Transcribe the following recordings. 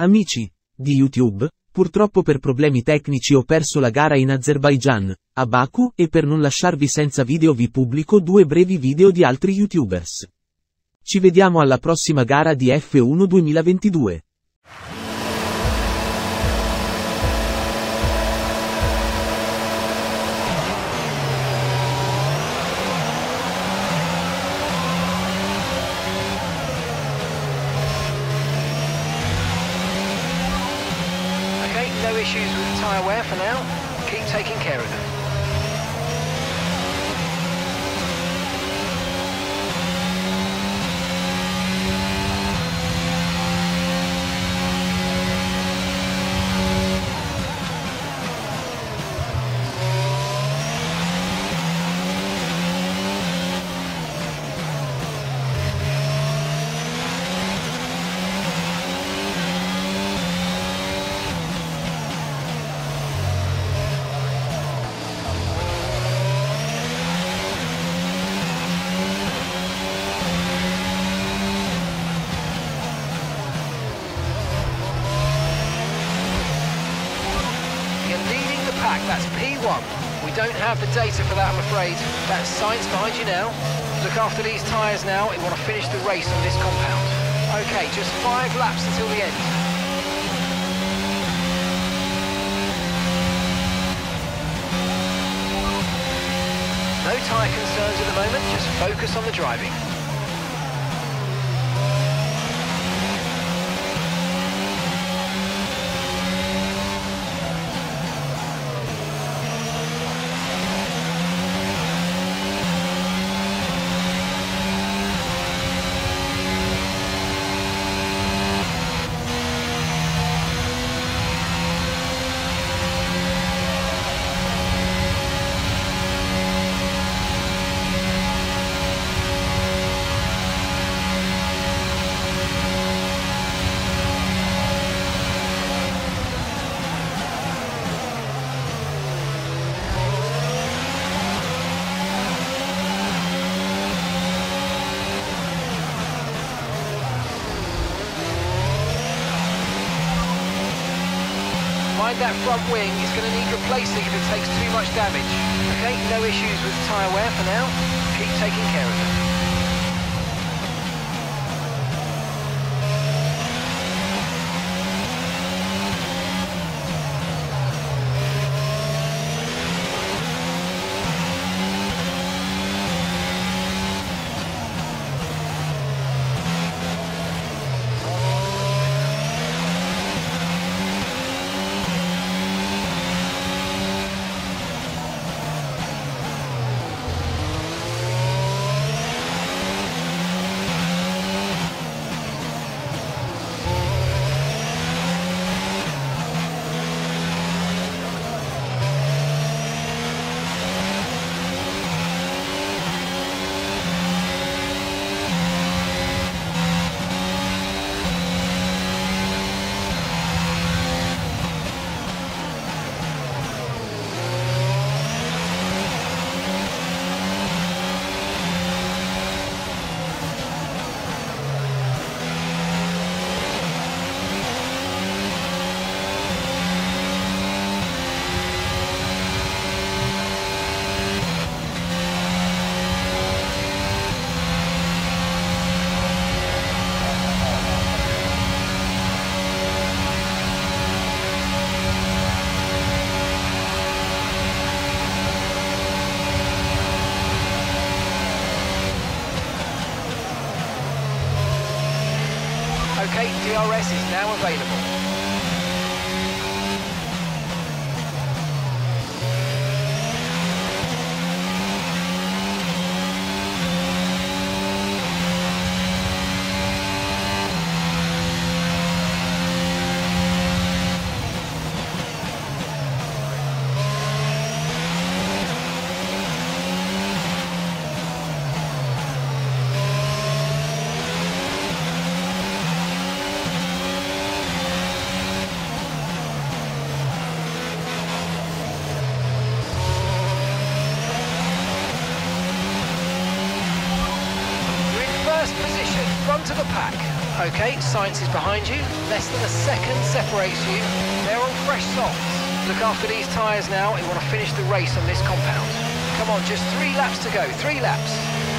Amici di YouTube, purtroppo per problemi tecnici ho perso la gara in Azerbaijan, a Baku, e per non lasciarvi senza video vi pubblico due brevi video di altri YouTubers. Ci vediamo alla prossima gara di F1 2022. No issues with tyre wear for now. Keep taking care of them. Pack, that's P1. We don't have the data for that, I'm afraid. That's Sainz behind you now. Look after these tyres now. We want to finish the race on this compound. Okay, just five laps until the end. No tyre concerns at the moment, just focus on the driving. Mind that front wing, is going to need replacing if it takes too much damage. Okay, no issues with tyre wear for now. Keep taking care of it. Okay, DRS is now available. Of the pack. Okay, Sainz is behind you. Less than a second separates you. They're on fresh softs. Look after these tyres now. We want to finish the race on this compound. Come on, just three laps to go. Three laps.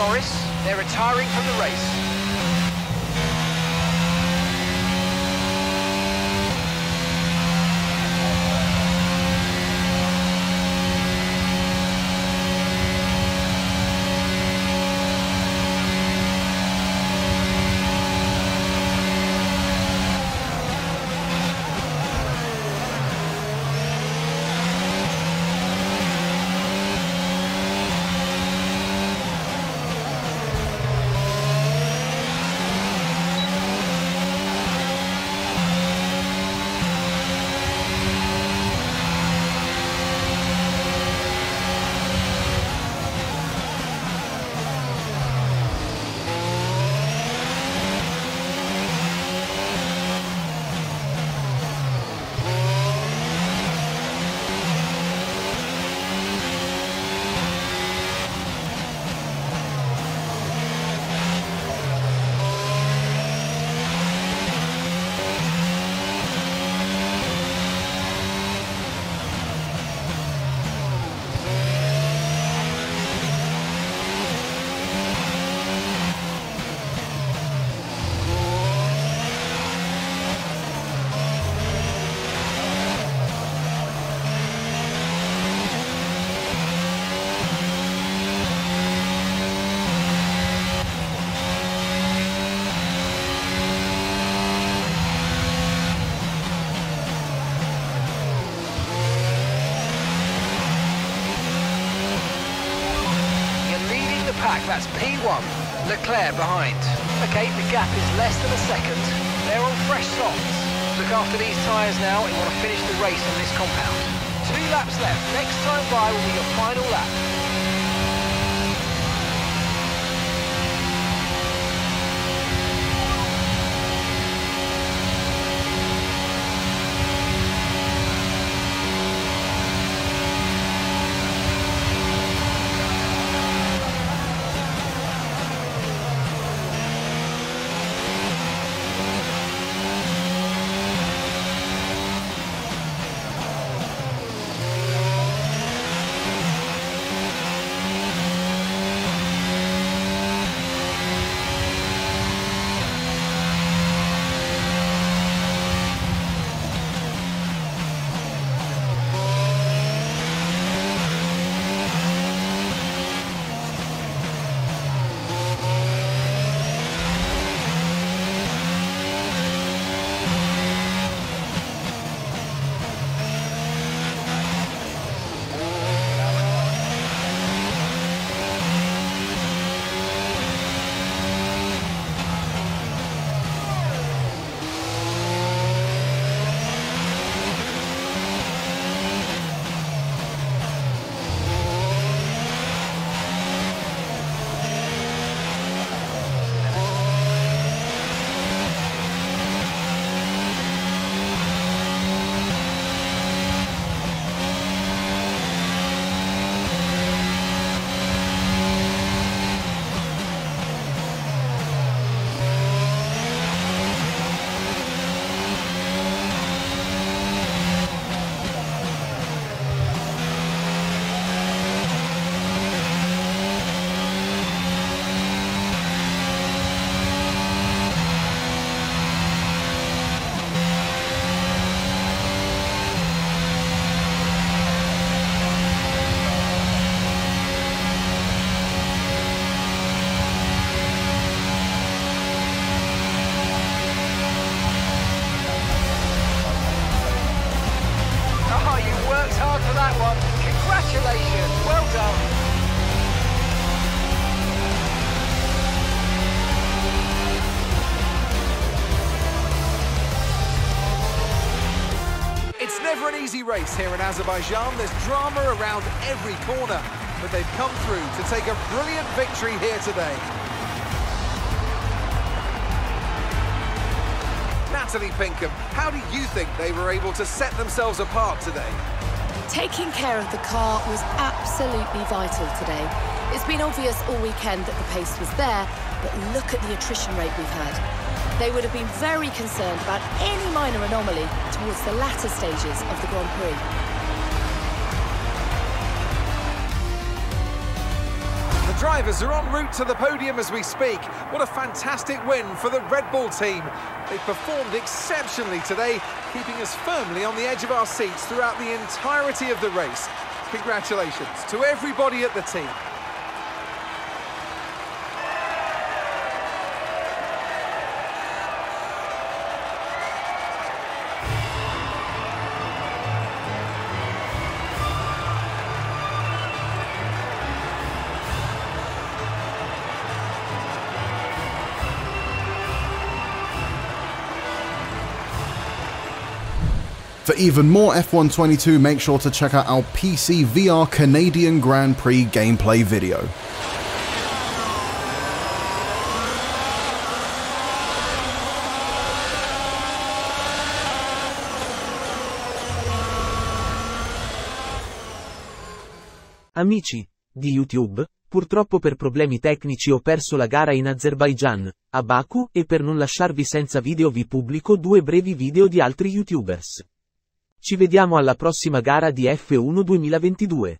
Norris. They're retiring from the race. That's P1. Leclerc behind. Okay, the gap is less than a second. They're on fresh softs. Look after these tyres now. We want to finish the race on this compound. Two laps left. Next time by will be your final lap. Race here in Azerbaijan. There's drama around every corner, but they've come through to take a brilliant victory here today. Natalie Pinkham, how do you think they were able to set themselves apart today? Taking care of the car was absolutely vital today. It's been obvious all weekend that the pace was there, but look at the attrition rate we've had. They would have been very concerned about any minor anomaly towards the latter stages of the Grand Prix. The drivers are en route to the podium as we speak. What a fantastic win for the Red Bull team. They performed exceptionally today, keeping us firmly on the edge of our seats throughout the entirety of the race. Congratulations to everybody at the team. Even more F122, make sure to check out our PC VR Canadian Grand Prix gameplay video. Amici di YouTube, purtroppo per problemi tecnici ho perso la gara in Azerbaijan, a Baku, e per non lasciarvi senza video vi pubblico due brevi video di altri YouTubers. Ci vediamo alla prossima gara di F1 2022.